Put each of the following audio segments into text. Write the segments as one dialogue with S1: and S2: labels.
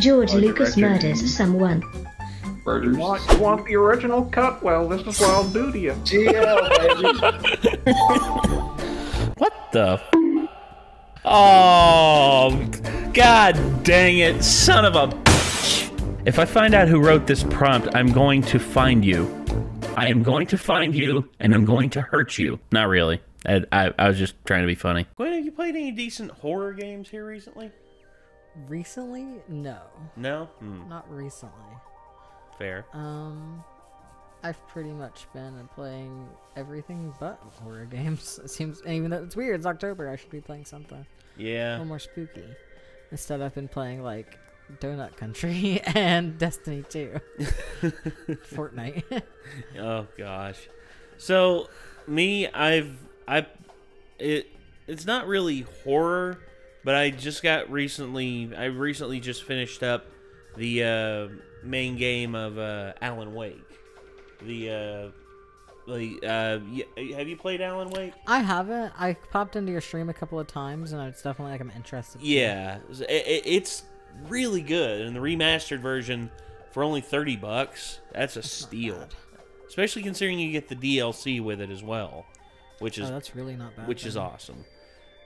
S1: George Lucas
S2: director.
S1: murders someone.
S2: Burgers.
S3: Want, want the original cut? Well, this is what I'll do to you.
S2: GL, baby.
S4: What the? F- oh, god dang it, son of a. bitch. If I find out who wrote this prompt, I'm going to find you. I am going to find you, and I'm going to hurt you. Not really. I, I, I was just trying to be funny. Quinn, have you played any decent horror games here recently?
S5: Recently? No,
S4: No? Hmm,
S5: not recently.
S4: fair.
S5: Um, I've pretty much been playing everything but horror games. It seems, even though it's weird, it's October. I should be playing something
S4: Yeah.
S5: a little more spooky. Instead, I've been playing like Donut County and Destiny 2, Fortnite.
S4: Oh gosh. So me, I've I it it's not really horror, but I just got recently I recently just finished up the uh, main game of uh, Alan Wake. The uh like uh have you played Alan Wake?
S5: I haven't. I popped into your stream a couple of times, and it's definitely like I'm interested.
S4: Yeah, it, it, it's really good, and the remastered version for only thirty bucks. That's a steal, especially considering you get the DLC with it as well, which is
S5: Oh, that's really not bad.
S4: which is awesome.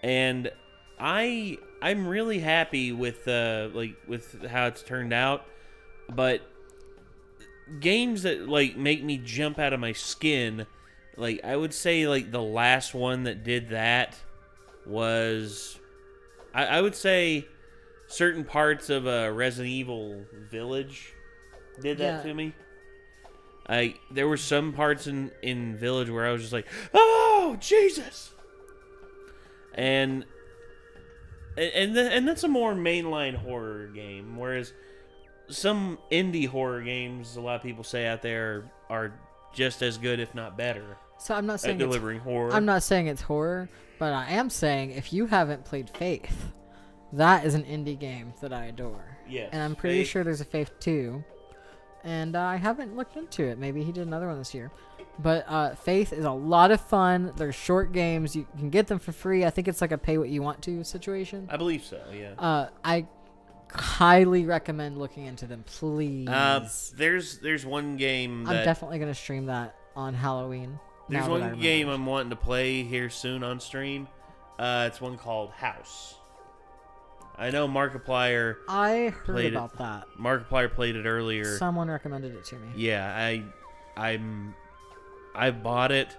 S4: And I I'm really happy with uh like with how it's turned out, but games that like make me jump out of my skin, like I would say like the last one that did that was I, I would say certain parts of uh, Resident Evil Village did that
S5: Yeah.
S4: to me. I there were some parts in in Village where I was just like, "Oh, Jesus!" And and and, and that's a more mainline horror game, whereas some indie horror games, a lot of people say out there, are just as good, if not better,
S5: So I'm not saying it's
S4: delivering horror.
S5: I'm not saying it's horror, but I am saying if you haven't played Faith, that is an indie game that I adore.
S4: Yes,
S5: And I'm pretty
S4: Faith-
S5: sure there's a Faith 2. And I haven't looked into it. Maybe he did another one this year. But uh, Faith is a lot of fun. They're short games. You can get them for free. I think it's like a pay what you want to situation.
S4: I believe so. Yeah.
S5: Uh, I highly recommend looking into them, please.
S4: Uh, there's there's one game
S5: I'm definitely going to stream that on Halloween.
S4: there's
S5: now that I
S4: one game I'm wanting to play here soon on stream. Uh, it's one called House. I know Markiplier.
S5: I heard
S4: played it.
S5: about that.
S4: Markiplier played it earlier.
S5: Someone recommended it to me.
S4: Yeah, I, I'm, I bought it,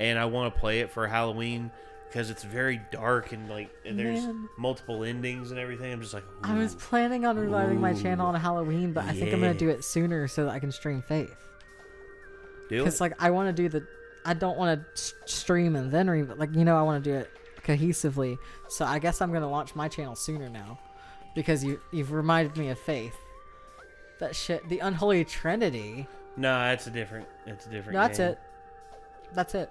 S4: and I want to play it for Halloween because it's very dark and like and there's
S5: Man.
S4: multiple endings and everything. I'm just like,
S5: I was planning on reviving my channel on Halloween, but I think I'm gonna
S4: Yeah.
S5: do it sooner so that I can stream Faith.
S4: do it.
S5: Because like I want to do the, I don't want to stream and then re- like you know I want to do it cohesively. So I guess I'm gonna launch my channel sooner now, because you you've reminded me of Faith. That shit, the Unholy Trinity.
S4: No, that's a different. It's a different.
S5: No, that's
S4: game.
S5: it. That's it.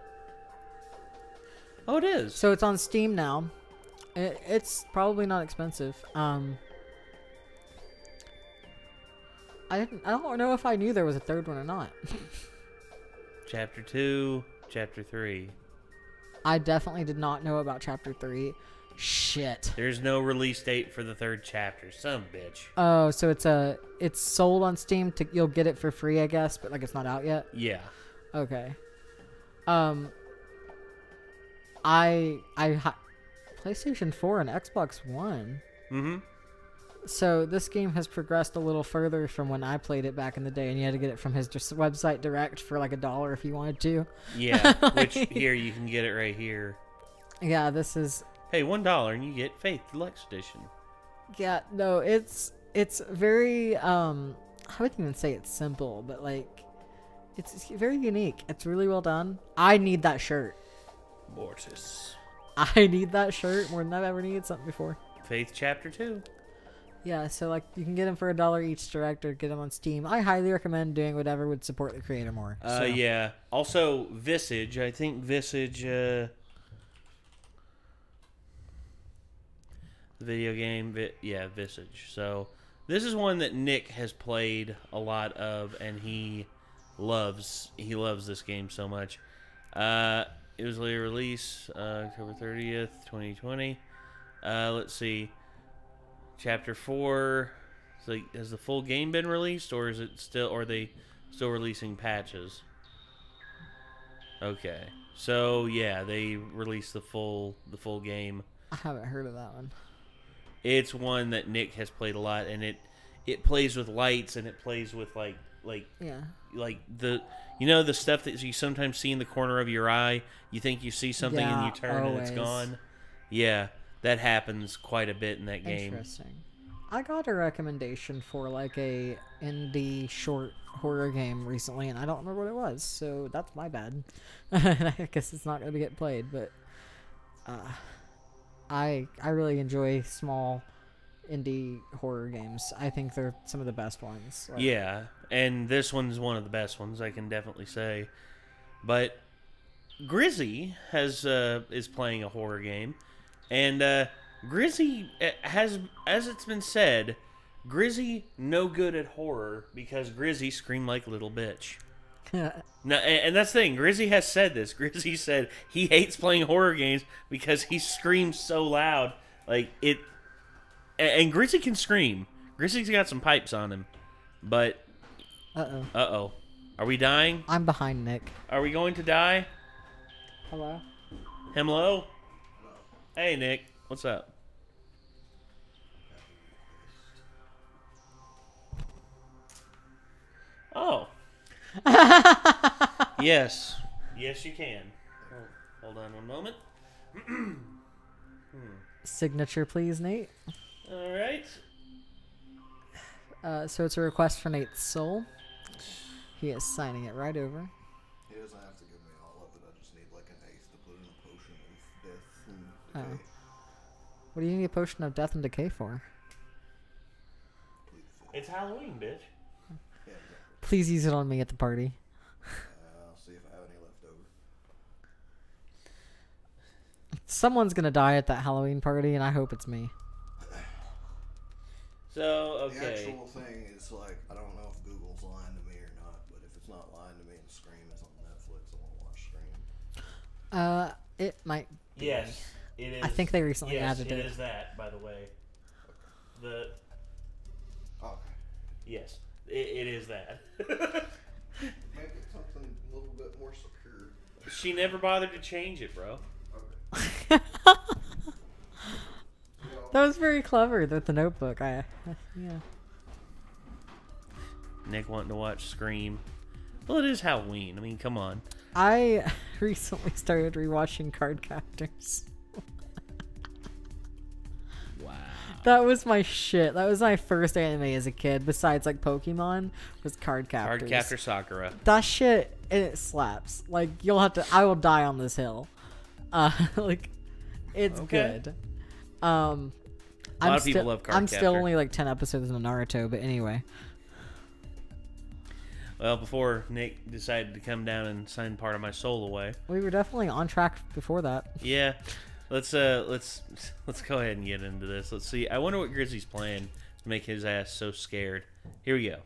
S4: Oh, it is.
S5: So it's on Steam now. It, it's probably not expensive. Um, I didn't. I don't know if I knew there was a third one or not.
S4: Chapter two, chapter three.
S5: I definitely did not know about chapter three. Shit.
S4: There's no release date for the third chapter. Some bitch.
S5: Oh, so it's a it's sold on Steam. To you'll get it for free, I guess, but like it's not out yet.
S4: Yeah.
S5: Okay. Um. I I ha- PlayStation Four and Xbox One.
S4: Mm-hmm.
S5: So this game has progressed a little further from when I played it back in the day, and you had to get it from his website direct for like a dollar if you wanted to.
S4: Yeah. Which here you can get it right here.
S5: Yeah, this is
S4: Hey, one dollar and you get Faith Deluxe Edition.
S5: yeah no, it's it's very um I wouldn't even say it's simple, but like it's, it's very unique. It's really well done. I need that shirt.
S4: Mortis.
S5: I need that shirt more than I've ever needed something before.
S4: Faith Chapter two.
S5: Yeah, so like you can get them for a dollar each direct or get them on Steam. I highly recommend doing whatever would support the creator more.
S4: Uh, yeah. Also, Visage. I think Visage. Uh, video game. Vi- yeah, Visage. So this is one that Nick has played a lot of, and he loves. He loves this game so much. Uh, it was later released uh, October thirtieth, twenty twenty. Uh, let's see. Chapter four, So has the full game been released, or is it still? Or are they still releasing patches? Okay, so yeah, they released the full the full game.
S5: I haven't heard of that one.
S4: It's one that Nick has played a lot, and it it plays with lights and it plays with like like
S5: Yeah.
S4: like the you know the stuff that you sometimes see in the corner of your eye. You think you see something and you
S5: Yeah,
S4: turn and it's
S5: always.
S4: gone. Yeah, that happens quite a bit in that game.
S5: Interesting. I got a recommendation for like a indie short horror game recently, and I don't remember what it was, so that's my bad. I guess it's not gonna get played, but uh, I I really enjoy small indie horror games. I think they're some of the best ones. Like,
S4: Yeah, and this one's one of the best ones I can definitely say. But Grizzy has uh, is playing a horror game, and uh, Grizzy uh, has, as it's been said, Grizzy no good at horror because Grizzy screamed like little bitch. No, and, and that's the thing. Grizzy has said this. Grizzy said he hates playing horror games because he screams so loud. Like it, and, and Grizzy can scream. Grizzy's got some pipes on him, but
S5: uh oh.
S4: uh oh, are we dying?
S5: I'm behind Nick.
S4: Are we going to die?
S5: Hello. him?
S4: Hello. Hey Nick, what's up? Oh. yes. Yes, you can. Oh, hold on one moment. hmm.
S5: Signature, please, Nate.
S4: All right.
S5: Uh, so it's a request for Nate's soul. He is signing it right over.
S1: He doesn't have to give me all of it. I just need like an eighth to put in a potion of death and
S5: Oh.
S1: decay.
S5: What do you need a potion of death and decay for?
S1: Complete the fit.
S4: It's Halloween, bitch.
S1: Yeah, exactly.
S5: Please use it on me at the party.
S1: Uh, I'll see if I have any left over.
S5: Someone's gonna die at that Halloween party, and I hope it's me.
S4: So okay.
S1: The actual thing is like I don't know if Google's lying to me or not, but if it's not lying to me and Scream is on Netflix, I want to watch Scream.
S5: Uh, it might.
S4: Yes, it is.
S5: I think they recently
S4: yes,
S5: added
S4: it Yes,
S5: it.
S4: is that, by the way. The
S1: Okay.
S4: yes, it, it is that.
S1: Make it something a little bit more secure.
S4: she never bothered to change it, bro.
S1: Okay.
S5: That was very clever with the notebook. I, yeah.
S4: Nick wanting to watch Scream. Well, it is Halloween. I mean, come on.
S5: I recently started rewatching
S4: Cardcaptors.
S5: That was my shit. That was my first anime as a kid, besides like Pokemon, was Cardcaptors.
S4: Card Captor Sakura.
S5: That shit, and it slaps. Like you'll have to. I will die on this hill. Uh, like, it's
S4: Okay.
S5: good. Um,
S4: A lot
S5: I'm
S4: of people
S5: still,
S4: love Card
S5: I'm still only like ten episodes in Naruto, but anyway.
S4: Well, before Nick decided to come down and sign part of my soul away.
S5: We were definitely on track before that.
S4: Yeah. Let's uh let's let's go ahead and get into this. Let's see. I wonder what Grizzly's playing to make his ass so scared. Here we go.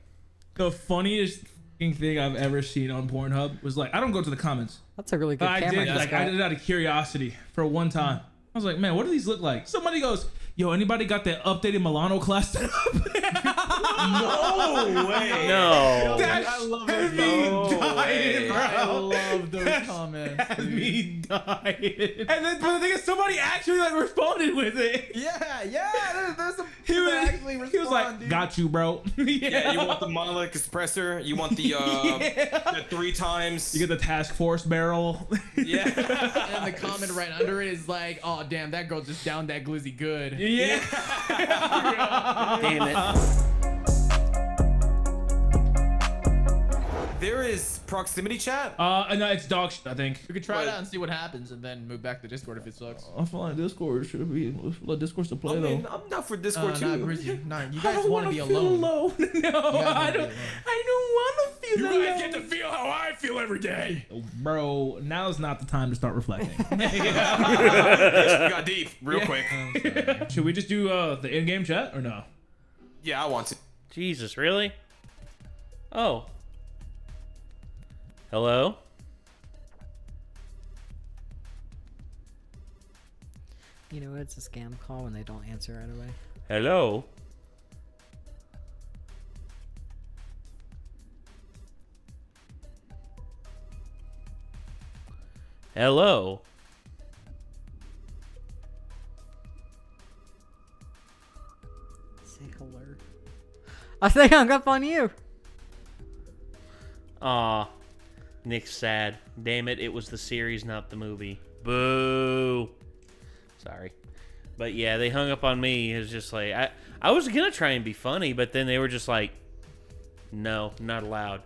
S6: The funniest thing I've ever seen on Pornhub was like I don't go to the comments.
S5: That's a really good
S6: But I did
S5: he's
S6: like I did it out of curiosity for one time. I was like, man, what do these look like? Somebody goes, yo, anybody got that updated Milano class set up?
S7: No way.
S4: No.
S6: That
S7: I love
S6: had me
S7: No
S6: dying, bro.
S7: I love those
S6: That's-
S7: comments.
S6: had
S7: dude.
S6: me dying. And then, but the thing is, somebody actually like responded with it.
S7: Yeah, yeah. There's, there's some
S6: He was,
S7: actually respond,
S6: he was like,
S7: dude.
S6: got you, bro.
S7: Yeah, you want the monolith compressor? You want the uh,
S6: Yeah.
S7: the three times?
S6: You get the task force barrel.
S7: yeah.
S8: And the comment right under it is like, "Oh damn, that girl just downed that glizzy good."
S6: Yeah.
S4: Damn it.
S7: Proximity chat.
S6: Uh, no, it's dog shit, I think.
S8: We could try it out and see what happens, and then move back to Discord if it sucks.
S6: I'm fine. Discord should be let Discord to
S7: I
S6: play
S7: mean,
S6: though.
S7: I'm not for
S8: Uh,
S7: Discord
S8: nah,
S7: too.
S8: Grizzy, nah, you
S6: I
S8: guys
S6: don't
S8: want
S6: wanna
S8: be alone.
S6: alone. no, I
S8: be
S6: don't. I don't want to feel alone.
S7: guys get to feel how I feel every day.
S6: Bro, now's not the time to start reflecting.
S7: we got deep real quick.
S6: should we just do uh, the in-game chat or no?
S7: Yeah, I want to.
S4: Jesus, really? Oh. Hello?
S5: You know, it's a scam call when they don't answer right away.
S4: Hello? Hello?
S5: Say hello. I think I'm up on you.
S4: Aw. Nick's sad. Damn it, it was the series, not the movie. Boo. Sorry. But yeah, they hung up on me. It was just like I I was gonna try and be funny, but then they were just like, No, not allowed.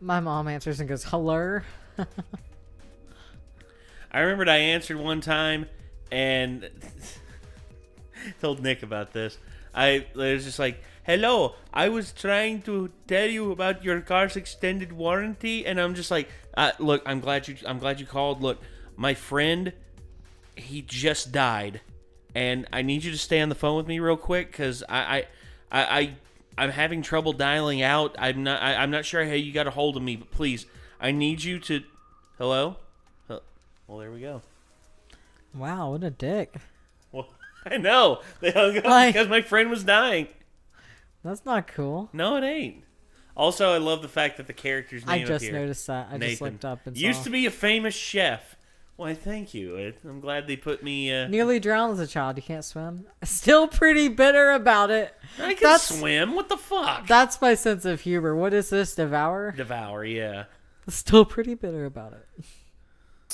S5: My mom answers and goes, hello.
S4: I remembered I answered one time and told Nick about this. I it was just like, "Hello, I was trying to tell you about your car's extended warranty," and I'm just like, uh, "Look, I'm glad you I'm glad you called. Look, my friend, he just died, and I need you to stay on the phone with me real quick because I I I." I I'm having trouble dialing out. I'm not. I, I'm not sure how you got a hold of me, but please, I need you to. Hello. Well, there we go.
S5: Wow, what a dick.
S4: Well, I know they hung up
S5: Like-
S4: because my friend was dying.
S5: That's not cool.
S4: No, it ain't. Also, I love the fact that the character's
S5: I
S4: name
S5: just
S4: up here,
S5: noticed that. I just looked up and
S4: used
S5: saw.
S4: to be a famous chef. Why, thank you. I- I'm glad they put me. Uh,
S5: Nearly drowned as a child. You can't swim. Still pretty bitter about it.
S4: I can
S5: That's
S4: swim. What the fuck?
S5: that's my sense of humor. What is this? Devour?
S4: Devour. Yeah.
S5: Still pretty bitter about it.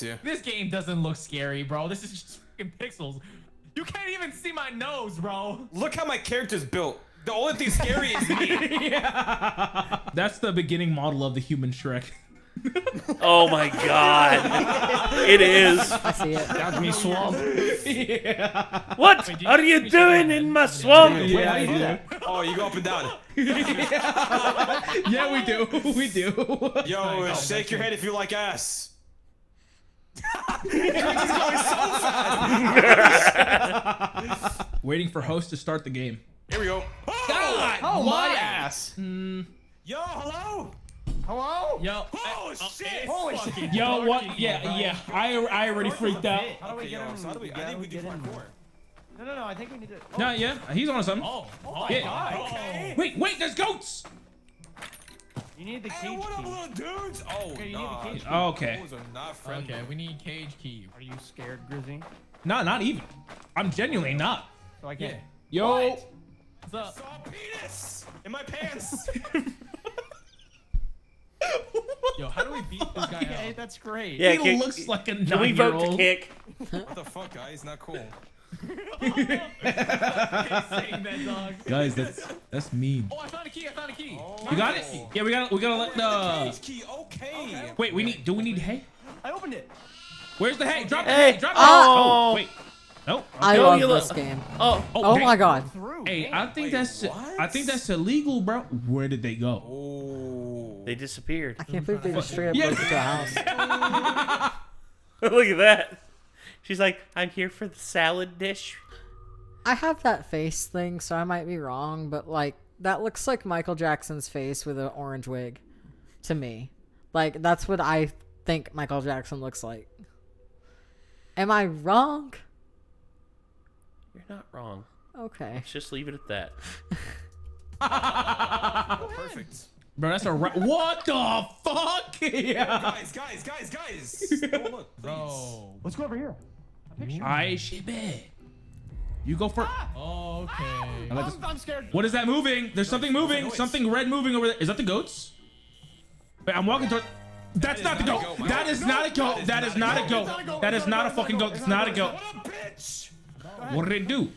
S7: Yeah.
S8: This game doesn't look scary, bro. This is just fucking pixels. You can't even see my nose, bro.
S7: Look how my character's built. The only thing scary is me.
S6: That's the beginning model of the human Shrek.
S4: Oh my god. it is.
S5: I see it.
S3: Got me swamp.
S4: What
S8: Wait, do
S4: are you
S8: we should
S4: doing
S8: go-
S4: in my swamp?
S6: Yeah, I do that.
S7: Oh, you go up and down.
S6: Yeah, we do. We do.
S7: Yo, uh, oh, shake your head if you like ass.
S6: Waiting for host to start the game.
S7: Here we go.
S6: God,
S3: Oh, my
S6: why?
S3: ass. Hmm.
S7: Yo, hello.
S3: Hello?
S8: Yo,
S7: Oh, shit.
S3: Uh, Holy shit.
S6: Yo, what? Yeah, yeah. I I already freaked out.
S3: How do we
S7: Okay,
S3: get
S7: yo,
S3: him?
S7: so how do we, I think we do
S3: get in
S7: parkour.
S3: No, no, no. I think we need to. Oh,
S6: No, yeah, he's on something.
S8: Oh, oh my
S6: Yeah.
S8: god. Oh.
S7: Okay.
S6: Wait, wait, there's goats.
S3: you need the cage
S7: Hey,
S3: cage
S7: what up,
S3: key.
S7: little dudes? Oh,
S3: Okay, you need
S7: nah.
S3: the cage key.
S6: Oh, okay.
S7: Those are not friendly.
S8: Okay, we need cage key.
S3: Are you scared, Grizzy?
S6: No, not even. I'm genuinely not.
S3: So I can't.
S6: Yo.
S8: What's up?
S7: Saw a penis in my pants.
S8: Yo, how do we beat this guy
S3: Okay,
S8: up?
S3: that's great.
S4: Yeah,
S6: He
S4: kick-
S6: looks like a
S4: Can we vote to
S6: nine-year-old.
S4: kick?
S7: what the fuck, guys? Not cool.
S8: that.
S6: Guys, that's that's mean.
S8: Oh, I found a key. I found a key.
S6: You got it? Yeah, we gotta we gotta let the.
S7: Cage key. Okay.
S6: Wait, we need. Do we need hay?
S3: I opened it.
S6: Where's the hay? Drop the
S4: Hey.
S6: hay. Drop the
S5: Oh.
S6: Oh, wait. Nope.
S5: I
S4: Go,
S5: love oh,
S4: you
S5: this
S4: look-
S5: game.
S4: Oh,
S5: Oh, oh
S6: dang.
S5: my god.
S6: Hey, I think
S7: Wait,
S6: that's
S7: what?
S6: I think that's illegal, bro. Where did they go?
S7: Oh.
S4: they disappeared.
S5: I can't believe they just straight up
S6: Yeah.
S5: broke into a house.
S4: Look at that. She's like, I'm here for the salad dish.
S5: I have that face thing, so I might be wrong, but like that looks like Michael Jackson's face with an orange wig to me. Like that's what I think Michael Jackson looks like. Am I wrong?
S4: You're not wrong.
S5: Okay.
S4: Let's just leave it at that.
S7: Perfect.
S6: Bro, that's a ra- what the fuck? yeah.
S7: Guys, guys, guys, guys. Go look, please.
S8: Bro.
S3: Let's go over here.
S6: I shit bad. You go first. Ah!
S8: Oh, okay. Ah!
S6: I like this-
S3: I'm, I'm scared.
S6: What is that moving? There's something moving.
S7: noise.
S6: Something red moving over there. Is that the goats? Wait, I'm walking toward. That's not the
S7: not a
S6: goat.
S7: goat.
S6: That is not a goat. That is not a goat. That is not a fucking goat. It's not a goat.
S7: What a bitch.
S6: What did it do?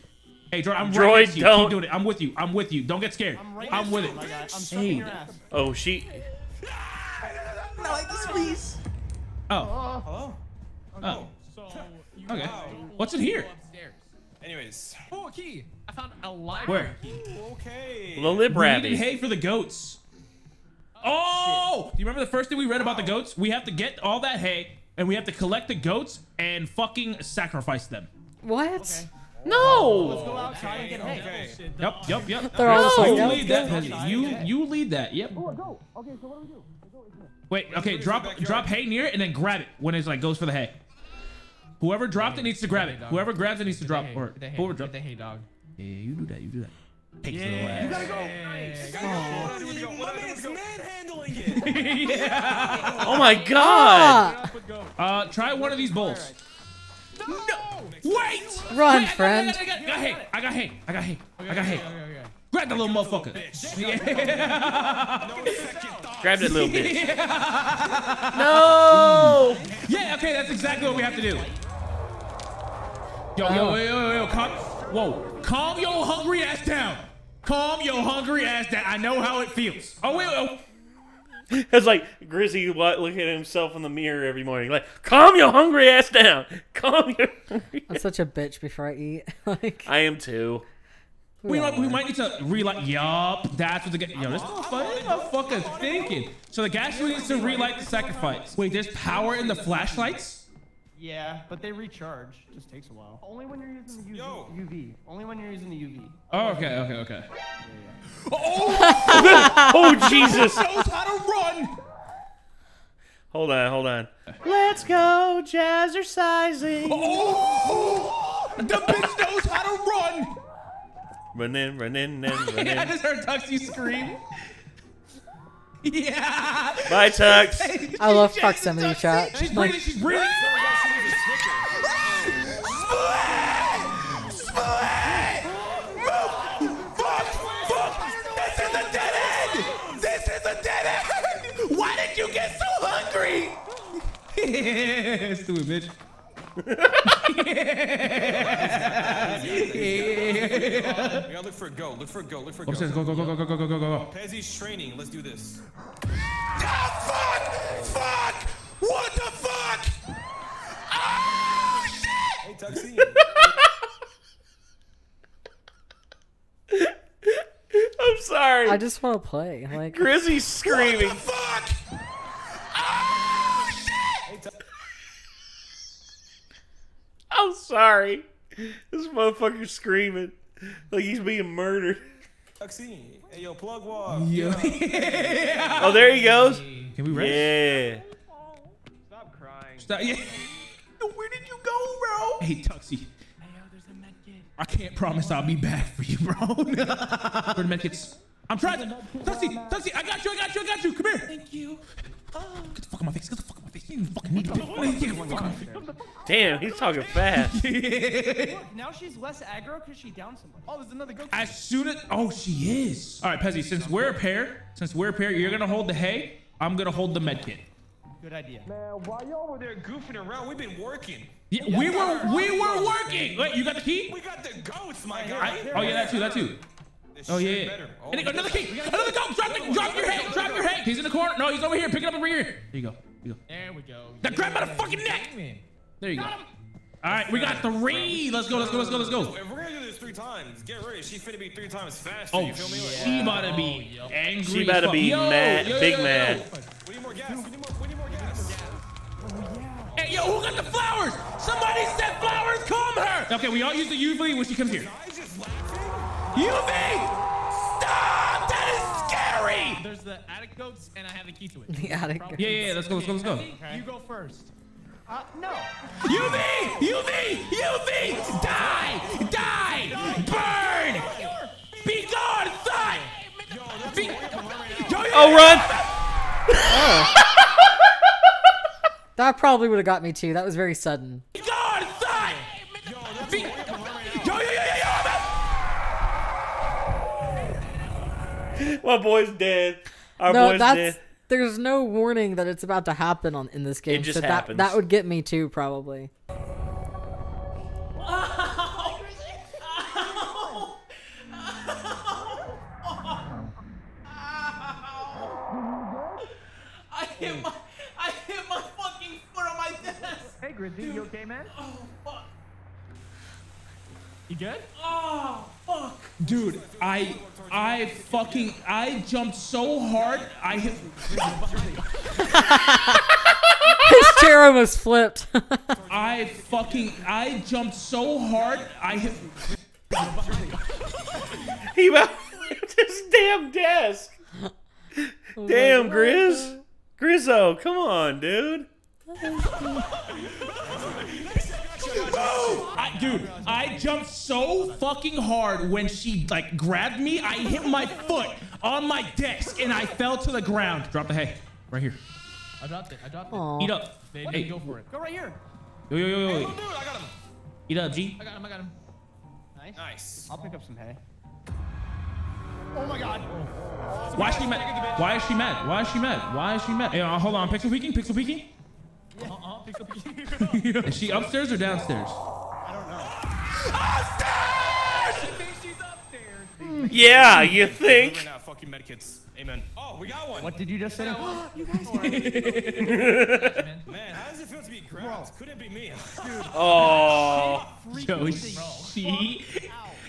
S6: Hey, Droid, I'm
S4: Droid,
S6: right next to you.
S4: don't.
S6: Keep doing it. I'm with you. I'm with you. Don't get scared.
S3: I'm right
S6: I'm with it.
S3: you, my guy. I'm stuck in your ass.
S4: Oh, she.
S6: Oh,
S7: Hello?
S6: oh. oh.
S8: So you
S6: Okay.
S8: wow.
S6: What's in here?
S7: Anyways.
S8: Oh, a key. I found a library
S6: Where?
S8: key.
S7: Okay.
S4: The lip
S6: We
S4: rabbit.
S6: hay for the goats. Oh, oh! Do you remember the first thing we read about the goats? We have to get all that hay, and we have to collect the goats and fucking sacrifice them.
S5: What?
S4: No.
S3: Let's Go outside and get hay.
S7: Okay.
S6: Yep, yep, yep.
S5: They're all just
S6: You lead that.
S5: go.
S6: You you lead that. Yep.
S3: Go. Okay, so what do we do?
S6: Wait. Okay. Drop drop hay near it and then grab it when it's like goes for the hay. Whoever dropped it needs to grab it. Whoever grabs it needs to drop. Or
S8: get the hay,
S6: whoever
S8: get
S6: dropped.
S8: the hay, dog.
S6: Yeah, you do that. You do that. Takes
S8: Yeah.
S6: little
S8: You
S6: ass.
S7: What are we doing? My man's manhandling it.
S6: yeah.
S4: Oh my god.
S8: Get up with goat.
S6: Uh, try one of these bowls. No! Wait!
S5: Run,
S6: Wait, I got-
S5: friend.
S6: I got, I got, I got hay. I got hay. I got hay. I got hay. Grab that little motherfucker. Yeah.
S4: Grab that little bitch. no.
S6: yeah, okay, that's exactly what we have to do. Yo, yo, yo, yo, yo, calm. Whoa. Calm your hungry ass down. Calm your hungry ass down. I know how it feels. Oh, wait, oh.
S4: It's like Grizzy wa- looking at himself in the mirror every morning, like, calm your hungry ass down. Calm your.
S5: I'm such a bitch before I eat. like,
S4: I am too.
S6: We, might, we might need to relight. Yup, that's what the ga- yo. This oh, motherfucker, this motherfucker thinking. So the gasoline needs to relight the sacrifice. Wait, there's power in the flashlights.
S2: Yeah, but they recharge. Just takes a while. Only when you're using the UV.
S7: Yo.
S2: UV. Only when you're using the UV.
S6: Oh, okay, okay, okay.
S4: Oh oh, Jesus!
S6: Knows how to run.
S4: Hold on, hold on. Let's go jazzercising.
S6: Oh, the bitch knows how to run.
S4: Running, running, and
S6: I just heard Tuxie scream. Yeah.
S4: Bye, Tux.
S5: I love
S6: Jason
S5: proximity
S6: Tuxie.
S5: chat.
S6: She's
S5: Like,
S6: breathing. She's breathing. Stupid bitch.
S7: We gotta look for a go. Look for a go. Look for a go.
S6: Upstairs, go, go, go, go, go, go, go, go, go.
S7: Pezzy's training. Let's do this.
S6: Ah, fuck! Fuck! What the fuck? Ah, shit!
S7: Hey, Tuxie.
S4: I'm sorry.
S5: I just want to play. Like,
S4: Grizzy's screaming.
S6: Fuck! Ah,
S4: I'm sorry. This motherfucker's screaming like he's being murdered.
S7: Tuxie. Hey, yo, plug walk.
S6: Yeah.
S4: Oh, there he goes.
S6: Can we rest?
S4: Yeah.
S2: Stop crying.
S6: Stop. Yeah. Where did you go, bro? Hey, Tuxie. I can't promise I'll be back for you, bro. Where the medkits? I'm trying to. Tuxie, Tuxie, I got you, I got you, I got you. Come here. Thank you. Get the fuck out my face. Get the fuck out my face. You didn't fucking need to. Get the fuck out my face.
S4: Damn, he's talking fast.
S2: Now she's less aggro because she downed somebody. Oh, there's another goat.
S6: As soon as. Oh, she is. All right, Pezzy, since we're a pair, since we're a pair, you're going to hold the hay. I'm going to hold the medkit.
S2: Good idea.
S7: Man, while y'all were there goofing around, we've been working.
S6: Yeah, we were we were working. Wait, you got the key?
S7: We got the goats, my
S6: I,
S7: guy.
S6: oh yeah, that too, that too.
S7: This
S6: Oh yeah, yeah.
S7: Oh,
S6: And another key, another go. Drop, the, drop your head, drop your head. He's in the corner. No, he's over here. Pick it up and bring it here. Here you go. Here you go.
S8: There we go.
S6: Now grab by the fucking neck. There you go. All right, we got three. Let's go. Let's go. Let's go. Let's go.
S7: If we're gonna do this three times, get ready. She's finna be three times faster.
S6: Oh,
S7: you feel me? Like,
S6: she about to be angry.
S4: She
S6: as
S4: about to be
S6: Yo,
S4: mad,
S6: yo, yo,
S4: big
S6: yo, yo.
S4: mad.
S7: we need more gas. We need more. We need more gas.
S6: Hey, yo, who got the flowers? Somebody said flowers. Calm her. Okay, we all use the UV when she comes here.
S7: I just.
S6: UV!
S8: There's the attic goats, and I have the key to it.
S5: the attic.
S6: Yeah, yeah, yeah. Let's go. Let's go. Let's go.
S8: You go first.
S2: Uh, no.
S6: UV! UV! UV! Die! Die! Burn! Be gone! Die! Be- yo, yo,
S4: Oh, run!
S5: That probably would have got me too. That was very sudden.
S4: My boy's dead. Our
S5: no,
S4: boy's
S5: that's
S4: dead.
S5: there's no warning that it's about to happen on in this game.
S4: It just
S5: so that
S4: happens.
S5: that would get me too probably.
S6: I hit my, I hit my fucking foot on my desk.
S2: Hey, Grizzly, you okay, man?
S8: Oh, You good? Oh, fuck.
S6: Dude, I, I fucking, I jumped so hard, I hit.
S5: His chair almost flipped.
S6: I fucking, I jumped so hard, I hit.
S4: He about this damn desk. Oh damn, Grizz. Grizzo, come on, dude.
S6: I, dude, I jumped so fucking hard when she like grabbed me. I hit my foot on my desk and I fell to the ground. Drop the hay right here. I dropped it. I dropped it.
S5: Aw.
S6: Eat up.
S8: Baby,
S6: Hey,
S8: go for it.
S2: Go right here.
S6: yo, yo, yo, yo. Yo.
S7: dude, I got him.
S6: Eat up, G.
S8: I got him. I got him.
S2: Nice.
S7: Nice.
S2: I'll pick up some hay. Oh my god.
S6: Why is she mad? Why is she mad? Why is she mad? Why is she mad? Hey, uh, hold on. Pixel peeking. Pixel peeking.
S8: Uh-uh. Pick up.
S6: is she upstairs or downstairs?
S8: I don't know. Upstairs! You think she's upstairs. Hmm.
S4: Yeah, you think?
S7: Right now, fucking medkits. Amen. Oh, we got one.
S2: What did you just say?
S8: Man.
S7: Man, how does it feel to be grabbed? Could it be me? Dude.
S4: Oh,
S6: Yo, she.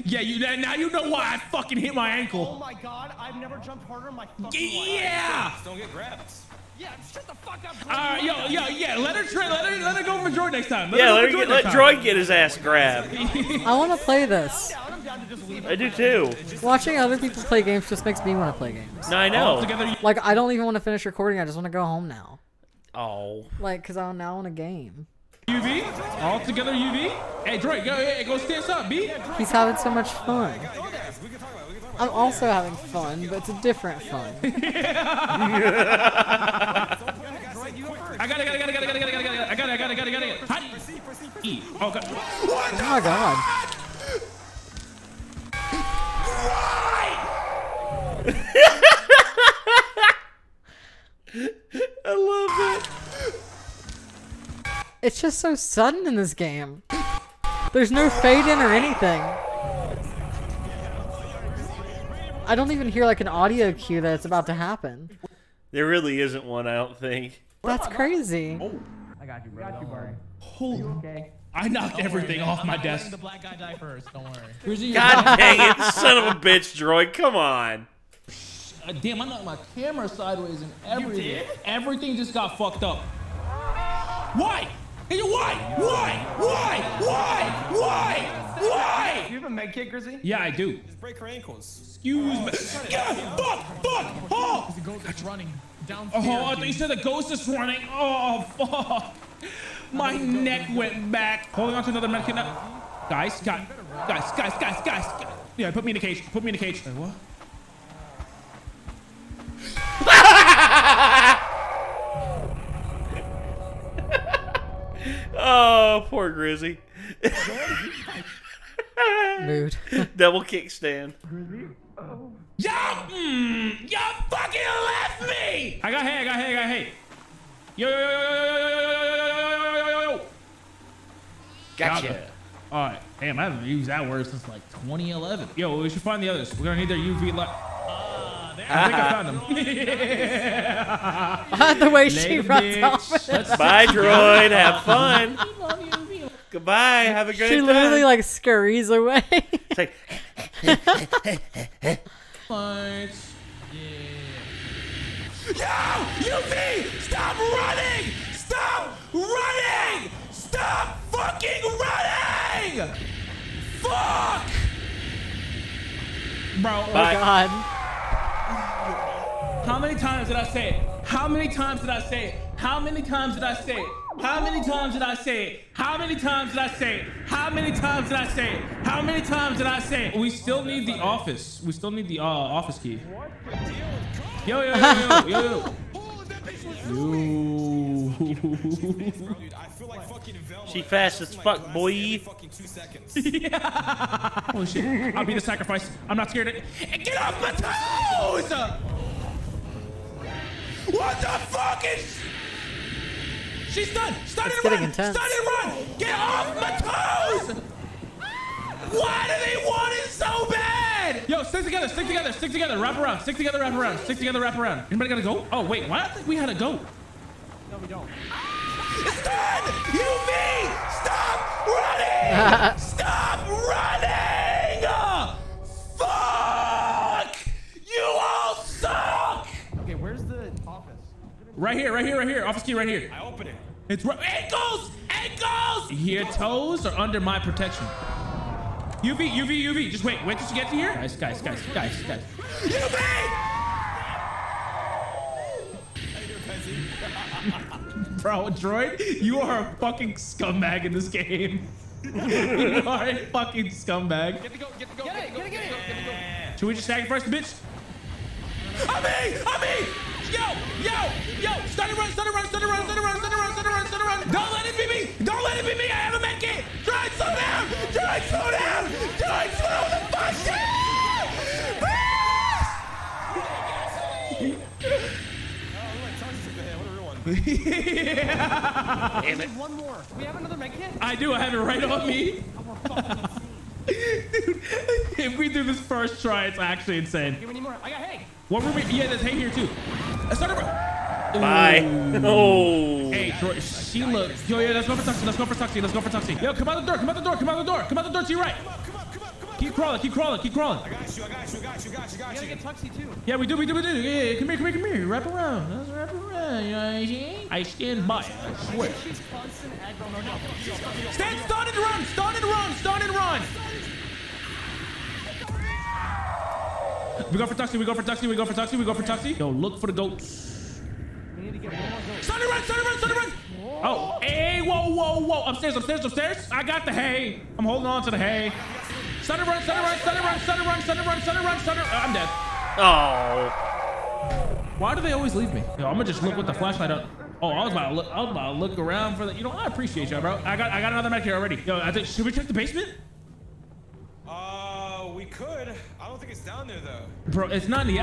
S6: Yeah, you now you know why I fucking hit my ankle.
S2: Oh my god, I've never jumped harder in my fucking life.
S6: Yeah.
S7: Just don't get grabbed.
S2: Yeah, shut the fuck up.
S6: All right, yo, yo, yeah. Let her try. Let her. Let her go for Droid next time. Let
S4: yeah. Let,
S6: go
S4: her get, let Droid get his ass grabbed.
S5: I want to play this.
S2: I'm down to just leave
S4: I do too.
S5: Watching other people play games just makes me want to play games.
S4: No, I know.
S5: Like I don't even want to finish recording. I just want to go home now.
S4: Oh,
S5: Like, cause I now want a game.
S6: UV. All together, UV. Hey, Droid, go. Hey, go stand up, B.
S5: He's having so much fun. I'm also having fun, but it's a different fun.
S6: I got it. I got it. I got it. I got it. I got it. I got it. I got it. I got it. I got it. Hot. E. Oh god. What?
S5: Oh my god.
S4: I love it.
S5: It's just so sudden in this game. There's no fade in or anything. I don't even hear like an audio cue that it's about to happen.
S4: There really isn't one, I don't think.
S5: That's crazy. Oh.
S8: I got you, bro. Got you, bro.
S6: Holy.
S2: Okay.
S6: I knocked everything off my
S8: I'm not letting
S6: desk.
S8: The black guy die first. Don't worry.
S6: Here's your
S4: God dang it, son of a bitch, Droid. Come on.
S6: Uh, damn, I knocked my camera sideways and everything. Everything just got fucked up. Why? Hey, Why? Why? Why? Why? Why?
S2: Do
S6: Why?
S2: you have a med kit, Grizzy?
S6: Yeah, I do.
S7: Just break her ankles.
S6: Excuse me. God, fuck, fuck, oh.
S8: The goat is running downstairs.
S6: Oh, I thought you said the ghost is running. Oh, fuck. My neck went back. Holding on to another medkit now. Guys, guys, guys, guys, guys, guys. Yeah, put me in a cage. Put me in a cage. Wait, what?
S4: Oh, poor Grizzy.
S5: Mood.
S4: Double kickstand.
S6: Y'all, mm, y'all fucking left me. I got hay. I got hay. I got hay. Yo, yo, yo, yo, yo, yo, yo, yo, yo, yo, yo, yo, yo, yo.
S4: Gotcha.
S6: All right. Damn, I haven't used that word since like 2011. Yo, we should find the others. We're gonna need their UV light. I think I found them.
S5: the way she
S6: Later,
S5: runs
S6: bitch.
S5: off.
S6: Let's-
S4: Bye, Droid. Have fun. Goodbye. Have a great day.
S5: She
S4: time.
S5: literally like scurries away.
S4: It's like,
S6: Lights. Yo, UV, stop running! Stop running! Stop fucking running! Fuck! Bro,
S5: oh
S4: Bye.
S5: god.
S6: How many times did I say it? How many times did I say it? How many times did I say it? How many times did I say it? How many times did I say it? How many times did I say it? How many times did I say it? We still need the office. We still need the uh, office key. Yo, yo, yo, yo, yo, yo. Yo.
S4: she fast as fuck, boy.
S7: Fucking two seconds.
S6: Holy shit. I'll be the sacrifice. I'm not scared. Of... Get off my toes! What the fuck is... She's done. Start
S5: It's
S6: and run.
S5: intense.
S6: Start and run. Get off my toes! Why do they want it so bad? Yo, stick together, stick together, stick together, wrap around, stick together, wrap around, stick together, wrap around. Anybody gotta go? Oh, wait, why? I think we had a go.
S2: No, we don't.
S6: It's done! UV! Stop running! Stop running! Fuck! You all suck!
S2: Okay, where's the office?
S6: Right here, right here, right here. Office key right here.
S7: I open it.
S6: It's right. Ankles! Ankles! Your toes are under my protection. UV, UV, UV. Just wait. Wait till you get to here. Guys, guys, guys, guys, guys. UV! Bro, Droid, you are a fucking scumbag in this game. you are a fucking scumbag.
S8: Get the goat. Get the goat.
S2: Get
S8: Get
S2: it,
S8: the goat.
S2: get it, get it.
S8: Get the goat.
S6: Should we just sacrifice the bitch? I'm me! I'm me! Yo, yo, yo. Stun and run, stun and run, stun and run, stun and run, stun and run, stun and run, stun and run. Don't let it be me. Don't let it be me. I have a med kit. Slow down. Try slow down.
S2: Damn it. One more. Do we have another med kit?
S6: I do. I have it right on me.
S2: We're fucking.
S6: Dude, if we do this first try, it's actually insane.
S2: Give me any more. I got hay.
S6: What were we? Yeah, there's hay here too. Let's start.
S4: Bye. Oh.
S6: Hey, Troy, she looks. Yo, yeah, let's go for Tuxie. Let's go for Tuxie. Let's go for Tuxie. Yo, come out the door. Come out the door. Come out the door. Come out the door to your right. Keep crawling. Keep crawling. Keep crawling.
S7: I got you, I got you, I got you, I got you,
S2: You
S7: got
S2: gotta get Tuxie too.
S6: Yeah, we do. We do. We do. Yeah, yeah, come here. Come here. Come here. Wrap around. Let's wrap around. You know what I'm? I stand by. I swear.
S2: She's constant aggro. No, no.
S6: Stand, start and run. Start and run. Start and run. We go for Tuxie. We go for Tuxie. We go for Tuxie. We go for Tuxie. Yo, look for the goats.
S2: We need to get one more goat.
S6: Start and run. Start and run. Start and run. Oh, hey, whoa, whoa, whoa. Upstairs, upstairs, upstairs. I got the hay. I'm holding on to the hay. Start and run. Start and run. Start and run. Start and run. Start and run. Start and run. Start and I'm dead.
S4: Oh.
S6: Why do they always leave me? Yo, I'm gonna just look with the flashlight up. Oh, I was about to look. I was about to look around for the. You know, I appreciate you, bro. I got, I got another mech here already. Yo, I think should we check the basement?
S7: Uh, we could. I don't think it's down there though.
S6: Bro, it's not in the.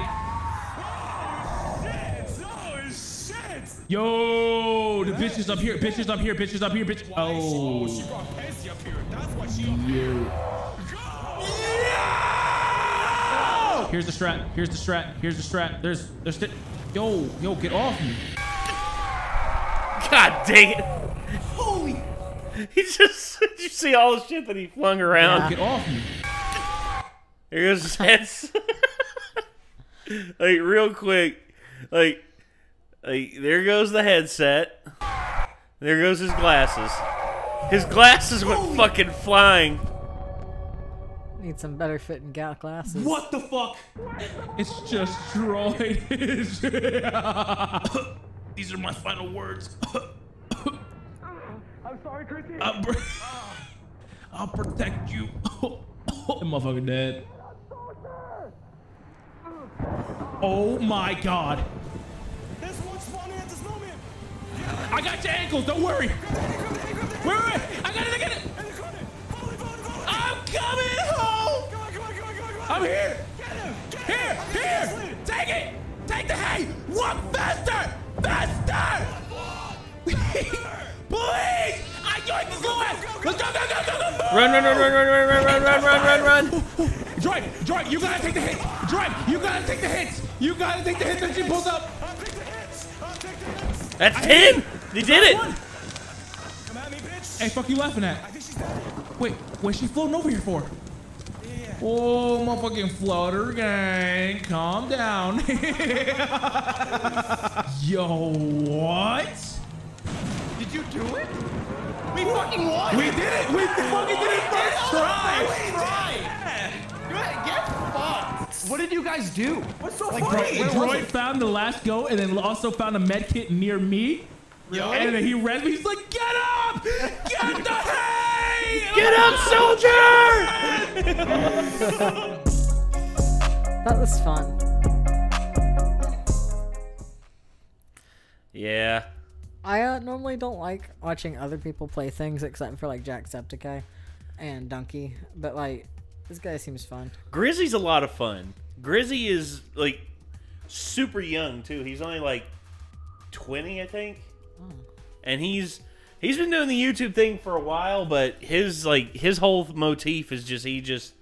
S7: Shit! Oh shit!
S6: Yo, the bitch is up here. Bitch is up here. Bitch is up here. Bitch.
S7: Oh,
S6: Oh.
S7: she brought Pansy up here. That's why she up here.
S6: Here's the strat. Here's the strat. Here's the strat. There's, there's. St- yo, yo, get off me.
S4: God dang it. Holy. He just. Did you see all the shit that he flung around?
S6: Get off me.
S4: Here goes his heads. like real quick, like, like there goes the headset. There goes his glasses. His glasses went fucking flying.
S5: Need some better fitting ga- glasses.
S6: What the fuck? It's just droid. These are my final words.
S2: I'm sorry, Chrissy.
S6: I'll, br- I'll protect you. I'm motherfucking dead. Oh my god.
S7: There's one spawning at this moment.
S6: I got your ankles, don't worry. Wait, wait, wait. I got it, I got it. I'm coming home. I'm here.
S7: Get him. Get
S6: Here, here. Take it. Take the hay. Walk faster. Faster. Please. I joined little ass. Let's go, go, go, go, go.
S4: Run, run, run, run, run, run, run, run, run, run, run, run.
S6: Droid, Droid, you gotta take the hit. Droid, you gotta take the hits. You gotta take the hits that she pulls up.
S7: I'll take the hits. I'll take the hits.
S4: That's ten. They did it.
S7: Come at me, bitch.
S6: Hey, fuck you laughing
S7: I
S6: at?
S7: think she's dead.
S6: Wait, what's she floating over here for?
S7: Yeah.
S6: Oh, motherfucking floater gang, calm down. Yo, what?
S2: Did you do it? We fucking won.
S6: We did it! We fucking did it first try!
S2: Get fucked. What did you guys do? What's so
S6: Bro,
S2: funny? Where
S6: Droid found the last goat and then also found a med kit near me. Really? And then he read me. He's like, "Get up! Get the hay!
S4: Get up, soldier!
S5: That was fun.
S4: Yeah.
S5: I uh, normally don't like watching other people play things except for like Jacksepticeye and Dunkey, but like this guy seems fun.
S4: Grizzly's a lot of fun. Grizzy is like super young too. He's only like twenty, I think, and he's he's been doing the YouTube thing for a while. But his like his whole motif is just he just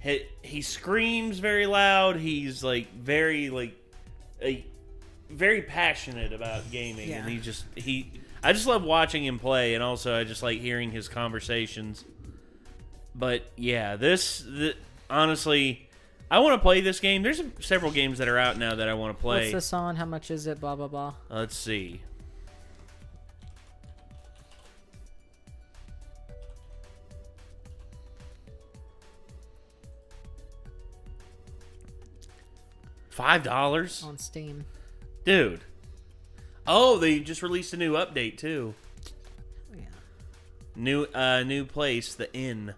S4: he, he screams very loud. He's like very like a very passionate about gaming, and he just he. I just love watching him play, and also I just like hearing his conversations. But yeah, this the, honestly, I want to play this game. There's several games that are out now that I want to play.
S5: What's this on? How much is it? Blah blah blah.
S4: Let's see. Five dollars,
S5: On Steam.
S4: dude. Oh, they just released a new update too.
S5: Yeah.
S4: New, uh, new place, the Inn.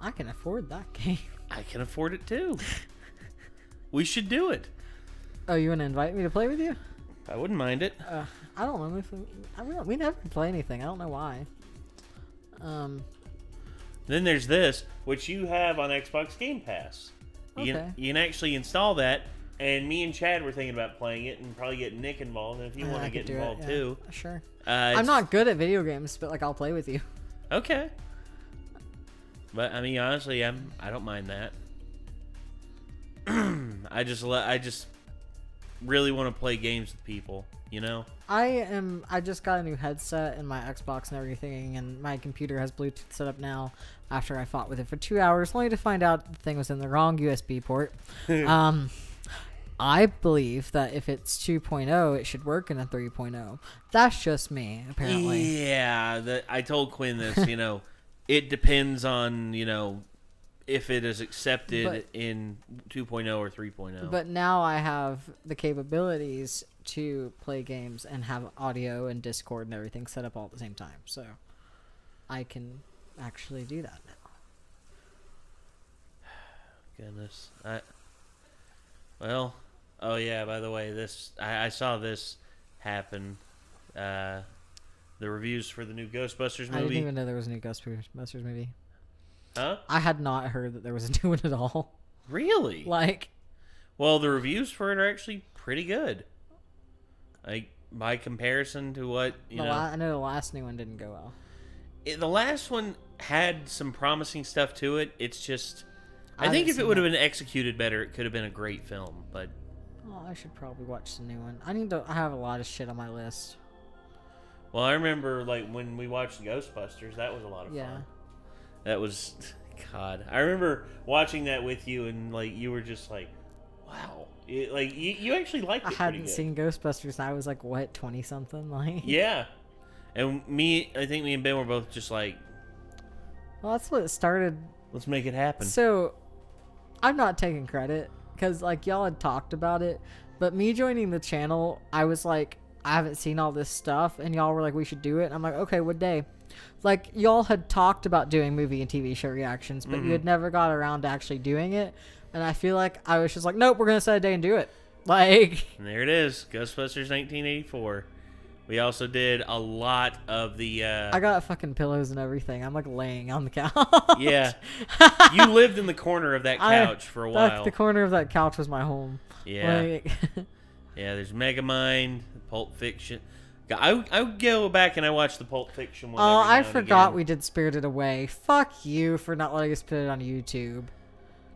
S5: I can afford that game.
S4: I can afford it too. we should do it.
S5: Oh, you want to invite me to play with you?
S4: I wouldn't mind it.
S5: Uh, I don't know if we, I mean, we never play anything. I don't know why. Um,
S4: Then there's this, which you have on Xbox Game Pass. You,
S5: Okay.
S4: can, you can actually install that, and me and Chad were thinking about playing it and probably get Nick involved. And if you
S5: uh,
S4: want to get
S5: do it,
S4: involved
S5: yeah.
S4: too,
S5: Sure.
S4: uh,
S5: I'm not good at video games, but like I'll play with you.
S4: okay. But I mean, honestly, I'm I don't mind that. I just le- I just really want to play games with people, you know.
S5: I am. I just got a new headset and my Xbox and everything, and my computer has Bluetooth set up now. After I fought with it for two hours, only to find out the thing was in the wrong USB port. um, I believe that if it's 2.0, it should work in a 3.0. That's just me, apparently.
S4: Yeah, the, I told Quinn this. You know, it depends on you know if it is accepted
S5: But-
S4: in 2.0 or 3.0.
S5: But now I have the capabilities to play games and have audio and Discord and everything set up all at the same time. So I can actually do that now.
S4: Goodness. I well, oh yeah. By the way, this I, I saw this happen. Uh, the reviews for the new Ghostbusters movie.
S5: I didn't even know there was a new Ghostbusters movie.
S4: Huh?
S5: I had not heard that there was a new one at all.
S4: Really?
S5: Like,
S4: Well, the reviews for it are actually pretty good. Like by comparison to what you know.
S5: la- I know the last new one didn't go well.
S4: it- the last one had some promising stuff to it. It's just, I,
S5: I
S4: think if it would have been executed better, it could have been a great film. But
S5: Oh, I should probably watch the new one. I need to. I have a lot of shit on my list.
S4: well, I remember like when we watched Ghostbusters, that was a lot of
S5: Yeah.
S4: fun. That was, God, I remember watching that with you, and like you were just like, wow, It- like you, you actually liked
S5: I
S4: it. pretty
S5: hadn't seen Ghostbusters. And I was like, what, twenty something? Like,
S4: Yeah, and me, I think me and Ben were both just like,
S5: Well, that's what started
S4: let's make it happen.
S5: So, I'm not taking credit because like y'all had talked about it, but me joining the channel, I was like, I haven't seen all this stuff, and y'all were like, we should do it. And I'm like, okay, what day? Like y'all had talked about doing movie and TV show reactions, but you had mm-hmm. never got around to actually doing it. And I feel like I was just like, nope, we're gonna set a day and do it. Like,
S4: And there it is, Ghostbusters 1984. We also did a lot of the. Uh,
S5: I got fucking pillows and everything. I'm like laying on the couch.
S4: yeah, you lived in the corner of that
S5: I-
S4: couch for a while.
S5: the corner of that couch was my home.
S4: yeah,
S5: Like,
S4: yeah. There's Megamind, Pulp Fiction. I I would go back and I watch the Pulp Fiction one.
S5: Oh, I forgot
S4: again.
S5: we did Spirited Away. Fuck you for not letting us put it on YouTube.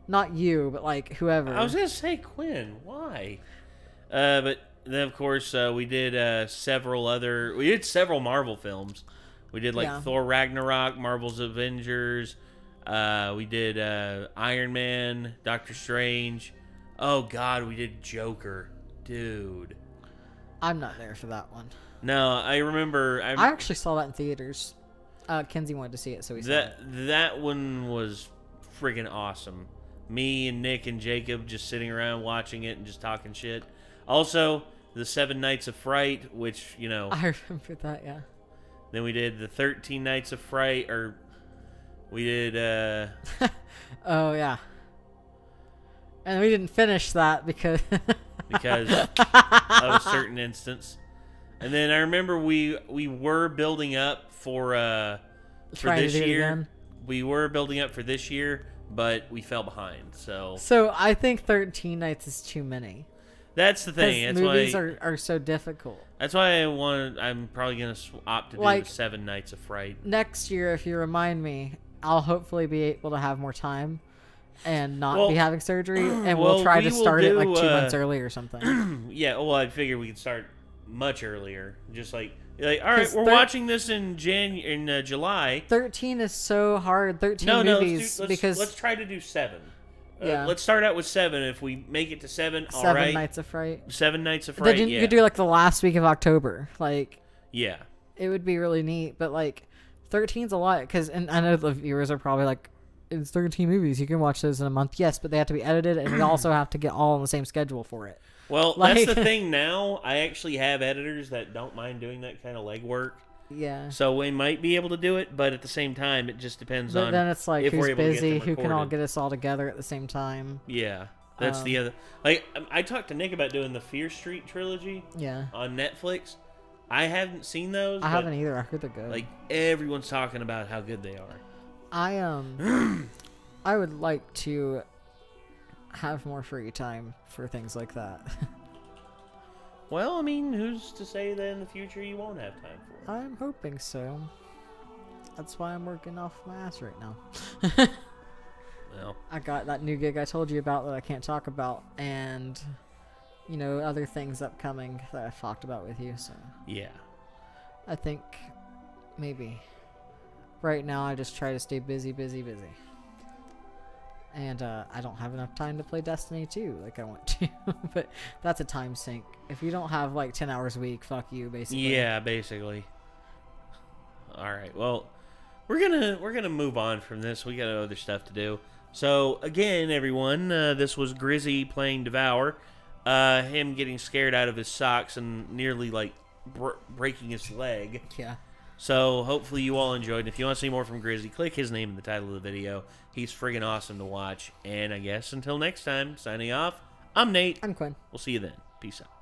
S5: Not you, but like whoever.
S4: I was gonna say Quinn. Why? Uh, but then of course uh, we did uh, several other. We did several Marvel films. We did like
S5: Yeah.
S4: Thor Ragnarok, Marvel's Avengers. Uh, we did uh, Iron Man, Doctor Strange. Oh God, we did Joker, dude.
S5: I'm not there for that one.
S4: No, I remember. I,
S5: I actually saw that in theaters. Uh, Kenzie wanted to see it, so we saw
S4: that that one was friggin' awesome. Me and Nick and Jacob just sitting around watching it and just talking shit. Also, the Seven Nights of Fright, which you know.
S5: I remember that, yeah.
S4: Then we did the Thirteen Nights of Fright, or we did. uh
S5: Oh yeah. And we didn't finish that because
S4: because of a certain instance. And then I remember we we were building up for uh for this year.
S5: again.
S4: We were building up for this year, but we fell behind. So
S5: So I think 13 nights is too many.
S4: That's the thing. That's
S5: movies
S4: why
S5: are, are so difficult.
S4: that's why I want. I'm probably gonna opt to do
S5: Like-
S4: Seven Nights of Fright.
S5: Next year, if you remind me, I'll hopefully be able to have more time and not
S4: Well-
S5: be having surgery, and
S4: well,
S5: we'll try
S4: we
S5: to start it like two
S4: uh,
S5: months early or something.
S4: Yeah. Well, I figured we could start much earlier. Just like like all right, we're watching this in Jan in uh, July.
S5: 13 is so hard. 13
S4: No, no. Let's, do, let's,
S5: because
S4: let's try to do seven. Uh,
S5: Yeah.
S4: let's start out with seven. If we make it to seven, all
S5: Seven
S4: right.
S5: Nights of Fright.
S4: Seven Nights of
S5: Then
S4: Fright.
S5: you
S4: yeah.
S5: could do like the last week of October. Like
S4: yeah.
S5: it would be really neat, but like 13's a lot because and I know the viewers are probably like it's 13 movies. You can watch those in a month. Yes, but they have to be edited and we also have to get all on the same schedule for it.
S4: Well, that's the thing now. I actually have editors that don't mind doing that kind of legwork.
S5: Yeah.
S4: So we might be able to do it, but at the same time, it just depends
S5: But
S4: on.
S5: then it's like
S4: if
S5: who's
S4: able to get
S5: busy, who can all get us all together at the same time.
S4: Yeah. That's
S5: Um,
S4: the other. Like um, I talked to Nick about doing the Fear Street trilogy
S5: Yeah.
S4: on Netflix. I haven't seen those.
S5: I haven't either. I heard they're good.
S4: Like everyone's talking about how good they are.
S5: I um I would like to have more free time for things like that.
S4: Well, I mean, who's to say that in the future you won't have time for? it?
S5: I'm hoping so. That's why I'm working off my ass right now.
S4: Well,
S5: I got that new gig I told you about that I can't talk about and you know, other things upcoming that I've talked about with you, so
S4: yeah.
S5: I think maybe right now I just try to stay busy, busy, busy. And uh, I don't have enough time to play Destiny 2 like I want to. but that's a time sink. If you don't have like 10 hours a week, fuck you, basically.
S4: Yeah, basically. All right. Well, we're gonna we're gonna move on from this. We got other stuff to do. So again, everyone, uh, this was Grizzy playing Devour. Uh, him getting scared out of his socks and nearly like br- breaking his leg.
S5: Yeah.
S4: So hopefully you all enjoyed. And if you want to see more from Grizzy, click his name in the title of the video. He's friggin' awesome to watch. And I guess until next time, signing off. I'm Nate.
S5: I'm Quinn.
S4: We'll see you then. Peace out.